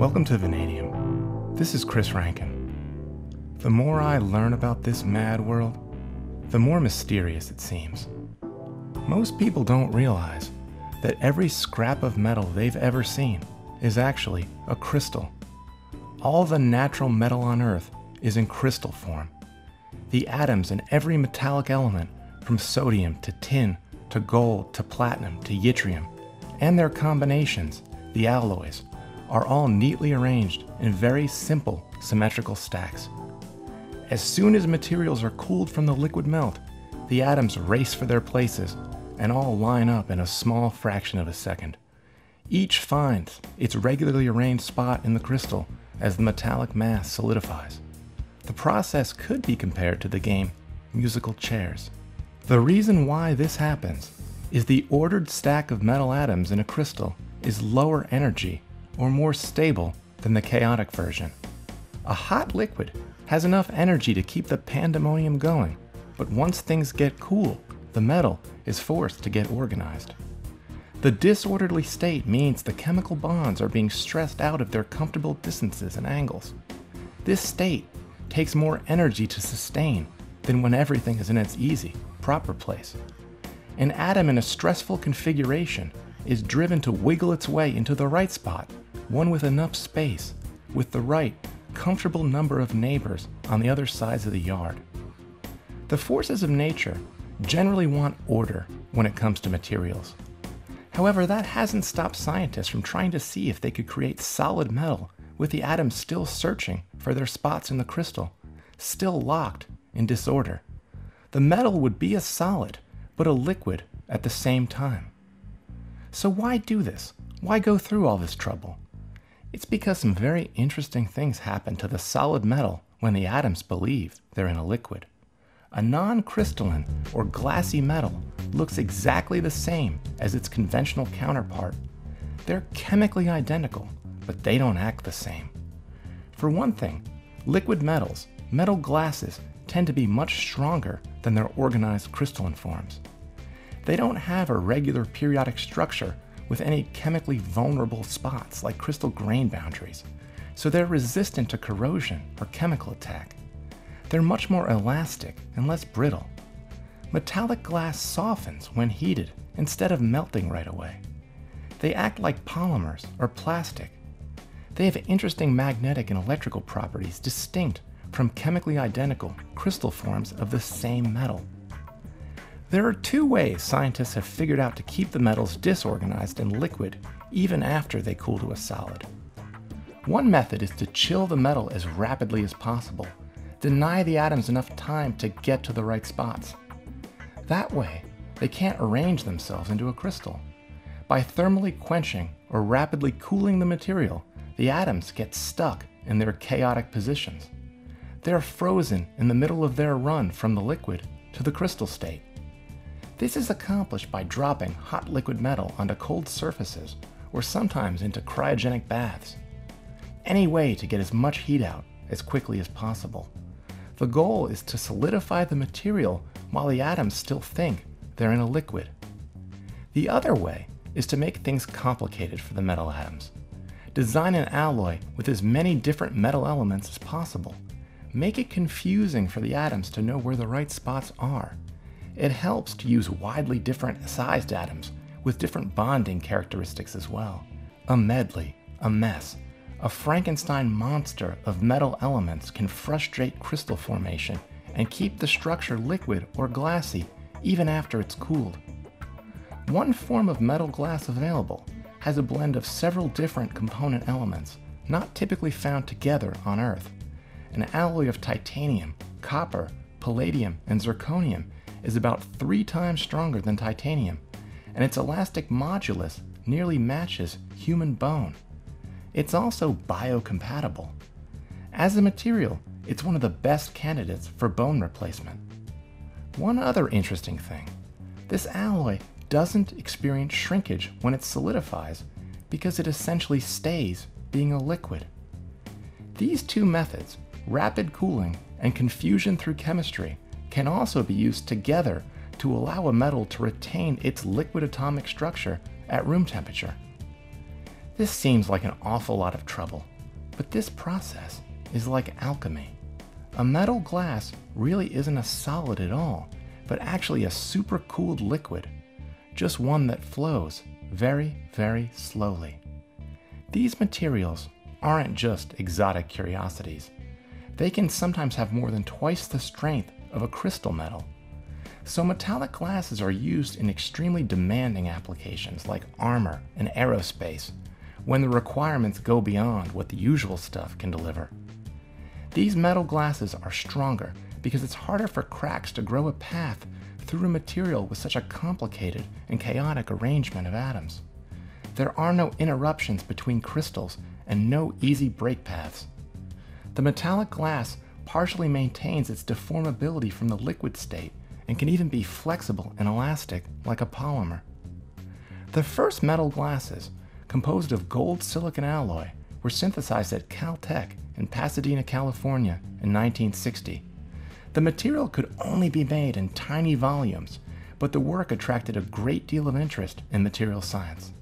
Welcome to Vanadium. This is Chris Rankin. The more I learn about this mad world, the more mysterious it seems. Most people don't realize that every scrap of metal they've ever seen is actually a crystal. All the natural metal on Earth is in crystal form. The atoms in every metallic element, from sodium to tin to gold to platinum to yttrium, and their combinations, the alloys, are all neatly arranged in very simple symmetrical stacks. As soon as materials are cooled from the liquid melt, the atoms race for their places and all line up in a small fraction of a second. Each finds its regularly arranged spot in the crystal as the metallic mass solidifies. The process could be compared to the game musical chairs. The reason why this happens is the ordered stack of metal atoms in a crystal is lower energy or more stable than the chaotic version. A hot liquid has enough energy to keep the pandemonium going, but once things get cool, the metal is forced to get organized. The disorderly state means the chemical bonds are being stressed out of their comfortable distances and angles. This state takes more energy to sustain than when everything is in its easy, proper place. An atom in a stressful configuration is driven to wiggle its way into the right spot one with enough space, with the right, comfortable number of neighbors on the other sides of the yard. The forces of nature generally want order when it comes to materials. However, that hasn't stopped scientists from trying to see if they could create solid metal with the atoms still searching for their spots in the crystal, still locked in disorder. The metal would be a solid, but a liquid at the same time. So, why do this? Why go through all this trouble? It's because some very interesting things happen to the solid metal when the atoms believe they're in a liquid. A non crystalline or glassy metal looks exactly the same as its conventional counterpart. They're chemically identical, but they don't act the same. For one thing, liquid metals, metal glasses, tend to be much stronger than their organized crystalline forms. They don't have a regular periodic structure with any chemically vulnerable spots like crystal grain boundaries, so they're resistant to corrosion or chemical attack. They're much more elastic and less brittle. Metallic glass softens when heated instead of melting right away. They act like polymers or plastic. They have interesting magnetic and electrical properties distinct from chemically identical crystal forms of the same metal. There are two ways scientists have figured out to keep the metals disorganized and liquid even after they cool to a solid. One method is to chill the metal as rapidly as possible, deny the atoms enough time to get to the right spots. That way, they can't arrange themselves into a crystal. By thermally quenching or rapidly cooling the material, the atoms get stuck in their chaotic positions. They're frozen in the middle of their run from the liquid to the crystal state. This is accomplished by dropping hot liquid metal onto cold surfaces or sometimes into cryogenic baths. Any way to get as much heat out as quickly as possible. The goal is to solidify the material while the atoms still think they're in a liquid. The other way is to make things complicated for the metal atoms. Design an alloy with as many different metal elements as possible. Make it confusing for the atoms to know where the right spots are it helps to use widely different sized atoms with different bonding characteristics as well. A medley, a mess, a Frankenstein monster of metal elements can frustrate crystal formation and keep the structure liquid or glassy even after it's cooled. One form of metal glass available has a blend of several different component elements not typically found together on Earth. An alloy of titanium, copper, palladium, and zirconium is about three times stronger than titanium, and its elastic modulus nearly matches human bone. It's also biocompatible. As a material, it's one of the best candidates for bone replacement. One other interesting thing this alloy doesn't experience shrinkage when it solidifies because it essentially stays being a liquid. These two methods, rapid cooling and confusion through chemistry, can also be used together to allow a metal to retain its liquid atomic structure at room temperature. This seems like an awful lot of trouble, But this process is like alchemy. A metal glass really isn't a solid at all, but actually a supercooled liquid, just one that flows very, very slowly. These materials aren't just exotic curiosities. They can sometimes have more than twice the strength of a crystal metal. So, metallic glasses are used in extremely demanding applications like armor and aerospace, when the requirements go beyond what the usual stuff can deliver. These metal glasses are stronger because it's harder for cracks to grow a path through a material with such a complicated and chaotic arrangement of atoms. There are no interruptions between crystals and no easy break paths. The metallic glass partially maintains its deformability from the liquid state and can even be flexible and elastic like a polymer. The first metal glasses, composed of gold silicon alloy, were synthesized at Caltech in Pasadena, California in 1960. The material could only be made in tiny volumes, but the work attracted a great deal of interest in material science.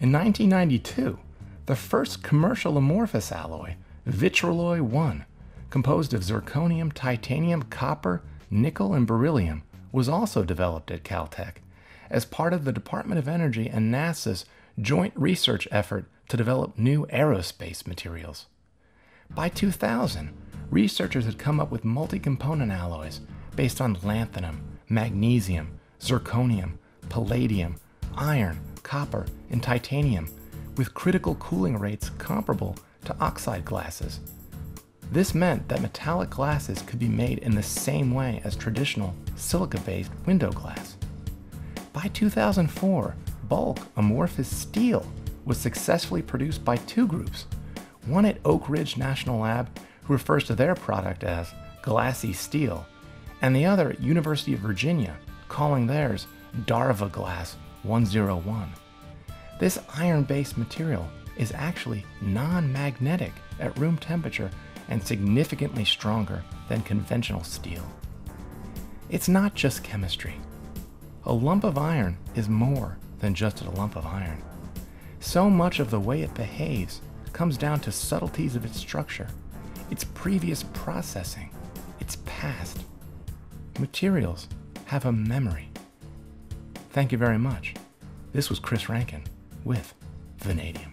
In 1992, the first commercial amorphous alloy, Vitreloy 1, composed of zirconium, titanium, copper, nickel, and beryllium, was also developed at Caltech as part of the Department of Energy and NASA's joint research effort to develop new aerospace materials. By 2000, researchers had come up with multi component alloys based on lanthanum, magnesium, zirconium, palladium, iron, copper, and titanium, with critical cooling rates comparable to oxide glasses this meant that metallic glasses could be made in the same way as traditional silica based window glass. By 2004, bulk amorphous steel was successfully produced by two groups one at Oak Ridge National Lab, who refers to their product as glassy steel, and the other at University of Virginia, calling theirs Darva Glass 101. This iron based material is actually non magnetic at room temperature and significantly stronger than conventional steel. It's not just chemistry. A lump of iron is more than just a lump of iron. So much of the way it behaves comes down to subtleties of its structure, its previous processing, its past. Materials have a memory. Thank you very much. This was Chris Rankin with Vanadium.